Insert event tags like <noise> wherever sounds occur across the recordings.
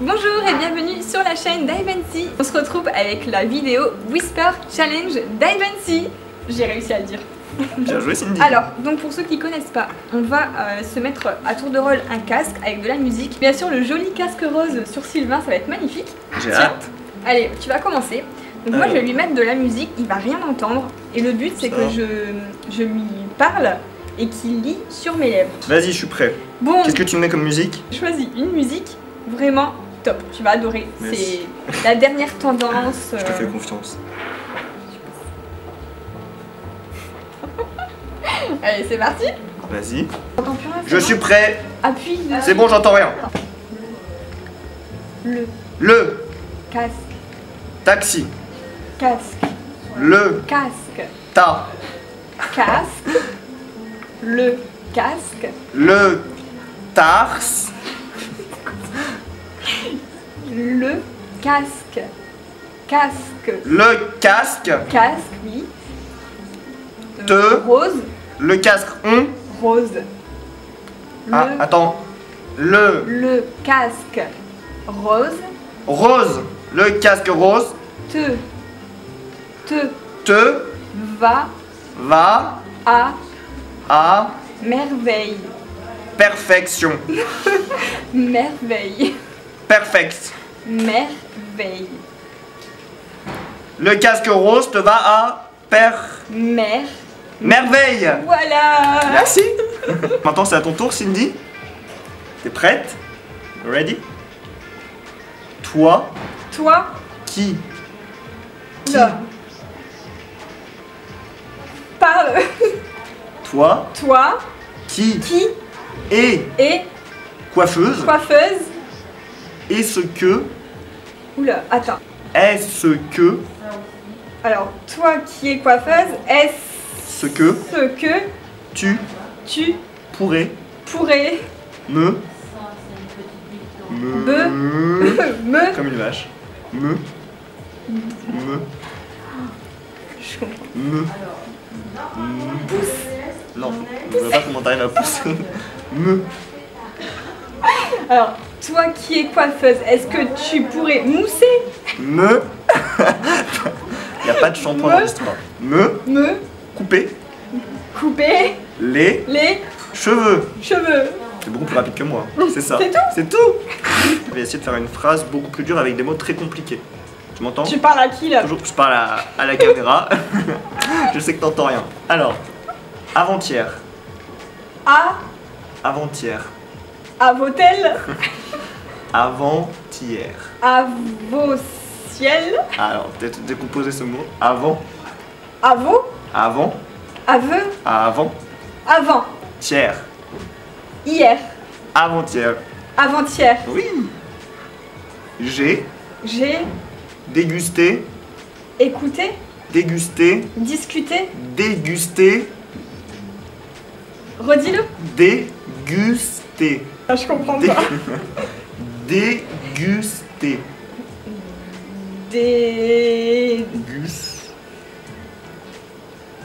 Bonjour et bienvenue sur la chaîne Dive On se retrouve avec la vidéo Whisper Challenge Dive J'ai réussi à le dire. Bien joué Cindy Alors, donc pour ceux qui connaissent pas, on va euh, se mettre à tour de rôle un casque avec de la musique. Bien sûr, le joli casque rose sur Sylvain, ça va être magnifique. J'ai Tiens. hâte Allez, tu vas commencer. Donc moi, je vais lui mettre de la musique, il va rien entendre. Et le but, c'est que je, je lui parle et qu'il lit sur mes lèvres. Vas-y, je suis prêt. Bon, Qu'est-ce que tu me mets comme musique? Choisis une musique vraiment top. Tu vas adorer. C'est la dernière tendance. Je te euh, fais confiance. <laughs> Allez, c'est parti. Vas-y. Je suis prêt Appuie. C'est bon, j'entends rien. Le Le casque, taxi. casque, Le casque, ta. casque. Le casque, Le tars. Le casque, casque, Le casque. casque, oui. Te. Rose, Le casque on. rose. Le, Ah, attends. Le le casque, rose. rose. Le casque rose. Te, te, Te va va à à merveille. perfection. <laughs> Merveille. Perfect. Merveille. Le casque rose te va à per. Mer. Merveille. Voilà. Merci. <laughs> Maintenant, c'est à ton tour, Cindy. T'es prête? Ready? Toi? Toi, qui? Là. Parle. <laughs> Toi? Toi, qui? Qui? Est est coiffeuse? Coiffeuse. Et ce que Oula, attends. est-ce que Alors, toi qui es coiffeuse, est-ce ce que ce que tu tu pourrais pourrais me me me. <laughs> comme une vache me me Je comprends. me non je vois pas comment t'arrives à pousser <laughs> me Alors, toi qui es coiffeuse, est-ce que tu pourrais mousser me. <laughs> Y a pas de shampoing dans Me. l'histoire me. Me. Couper. Couper. Les. Les. Cheveux. Cheveux. C'est beaucoup plus rapide que moi c'est ça. <laughs> C'est tout c'est tout. Je vais essayer de faire une phrase beaucoup plus dure avec des mots très compliqués. Tu m'entends Tu parles à qui là Toujours, je parle à, à la caméra. <laughs> je sais que t'entends rien. Alors, avant-hier. À Avant-hier. À vos tels, Avant-hier. à vos ciels, Alors, peut-être décomposer ce mot. Avant. à vos Avant. aveux, Avant. avant, Tiers. hier, Avant-hier. avant-hier. Oui. J'ai J'ai dégusté. écouté, Dégusté. discuté, Dégusté. redis-le. Dégusté. Ah, je comprends Dé- pas. <laughs> Dégusté. Des. Gus.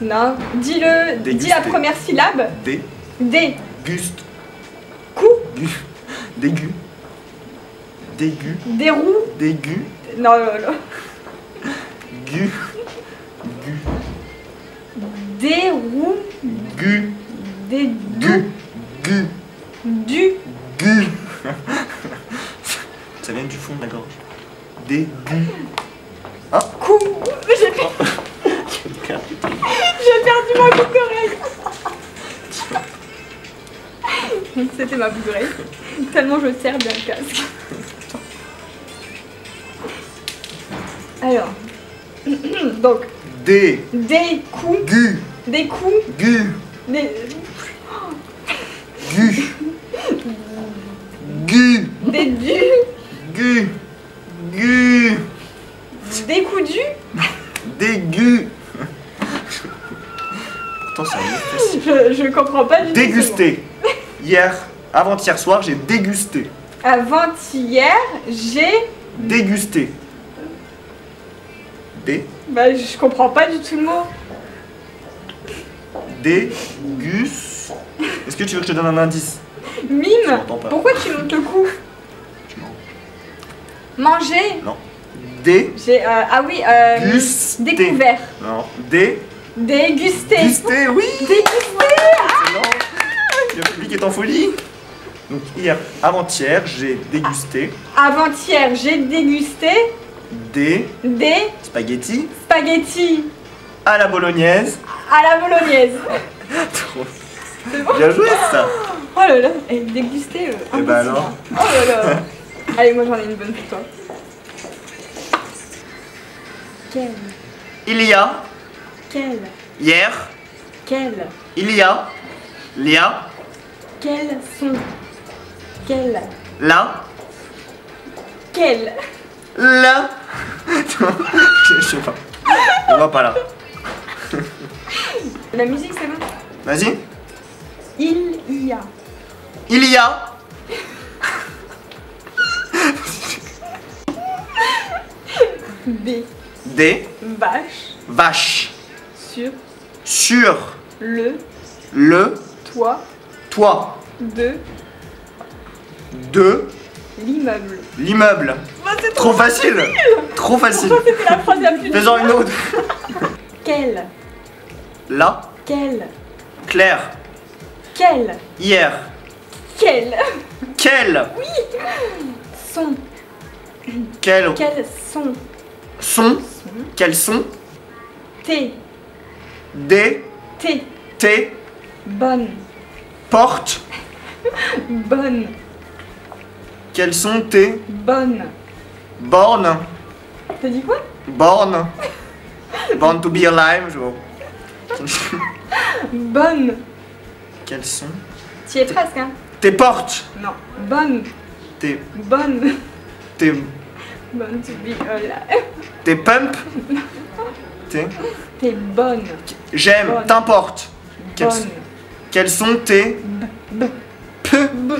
Non, dis-le, dis la première syllabe. Dé. Des Guste. coups, Gu. Dégu. Dégu. des roues. Dégu. Non, non, non. Gu. Gu. Des roues, Gu. doux, Gu. du, Gu. Ça vient du fond de la gorge. Dégu. coup. J'ai per- <laughs> j'ai perdu ma boucle d'oreille. C'était ma boucle d'oreille. Tellement je serre bien le casque. Alors. Donc, Dé. des coups, Gu. des coups, Gu. des, Gu. <laughs> Gu. des dus, Gu. Gu. dus. Dégu. Pourtant, c'est un. <laughs> Je, je comprends pas du tout. Dégusté. Hier, avant-hier soir, j'ai dégusté. Avant-hier, j'ai. Dégusté. Dé. Bah, je comprends pas du tout le mot. Dégus. Est-ce que tu veux que je te donne un indice? Mime. Pourquoi tu montes le cou Manger. Non. Dé. J'ai. euh, ah oui. Euh, Guster. découvert. Non. Dé. Dégusté. Guster, oui. Dégusté. Excellent. Le public est en folie. Donc hier, avant-hier, j'ai dégusté Avant-hier, j'ai dégusté des des spaghettis spaghettis à la bolognaise. à la bolognaise. Trop bon bien joué ça. Oh là là, et dégusté. Euh, Eh ben alors Oh là là. <laughs> Allez, moi j'en ai une bonne pour toi. Quel Il y a Quel hier, Quel il y a, il y a Quels sont? Quel là, Quel là. je, je sais pas. On va pas là. La musique c'est bon? Vas-y. Il y a. Il y a des des vaches vaches. sur sur le le toit toit. de de l'immeuble. l'immeuble. Bah, Trop facile. Trop facile. c'était la phrase la plus Fais-en une autre. Quel Là, Quel Claire, Quel hier, Quel quel, Son. Quel Quels sont sont, Son quels sont? T. Des, T. Tes, Bonne. Portes, <laughs> Bonne. Quels sont tes? Bonne. Bornes, T'as dit quoi? Bornes, <laughs> born to be alive, je vois. <laughs> Bonne. Quelles sont? Tu es presque hein? Tes portes, Non. Bonne. Tes, Bonne. Tes, Bonne to be alive. tes pumps, <laughs> tes, T'es bonne. J'aime, Bonne. t'importe. Quelles, Bonne. quels sont tes B B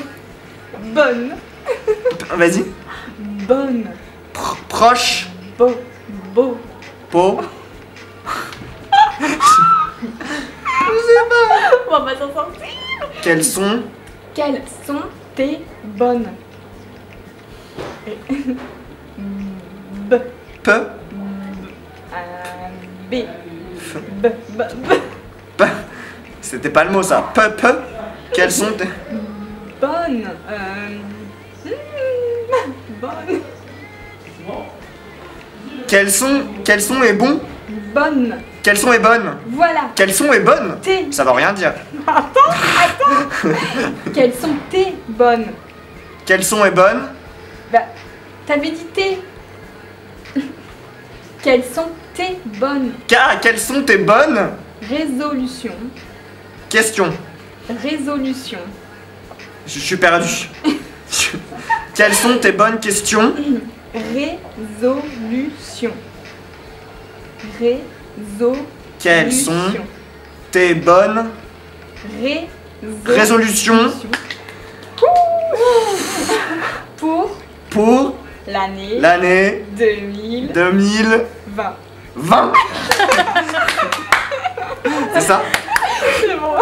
Bonne. Vas-y, Bonne. Pr- proche, Beau <laughs> Beau peau, On va pas s'en sortir quels sont? Quelles sont tes bonnes? B peu, Euh, B. F. B B B. C'était pas le mot ça. Peu, peu. Quels sont tes Bonne euh, hmm, Bonne. Quels sont quels sont est bon Bonne. Quels sont est bonne Voilà. Quels sont est bonne Tes Ça veut rien dire. <laughs> Attends, attends. Quelles sont tes bonnes? Quels sont est bonne Bah, t'avais dit tes Quelles sont tes bonnes Car quelles sont tes bonnes résolutions? Questions Résolution Je suis perdu. <laughs> quelles sont tes bonnes questions? Résolution Résolution Quelles sont tes bonnes Résolution résolutions? Pour? Pour l'année l'année 2020 2020 <laughs> C'est ça C'est bon.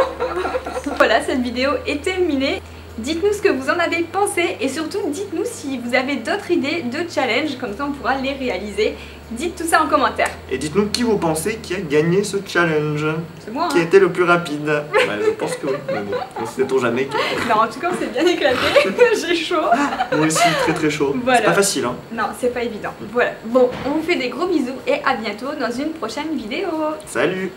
voilà, cette vidéo est terminée. Dites-nous ce que vous en avez pensé et surtout dites-nous si vous avez d'autres idées de challenge, comme ça on pourra les réaliser. Dites tout ça en commentaire. Et dites-nous qui vous pensez qui a gagné ce challenge C'est moi, Qui hein était le plus rapide Ouais, Je pense que oui, mais bon, on sait-on jamais. Non, en tout cas, on s'est bien éclaté. <laughs> J'ai chaud. Moi aussi, très très chaud. Voilà. C'est pas facile, hein. Non, c'est pas évident. Voilà. Bon, on vous fait des gros bisous et à bientôt dans une prochaine vidéo. Salut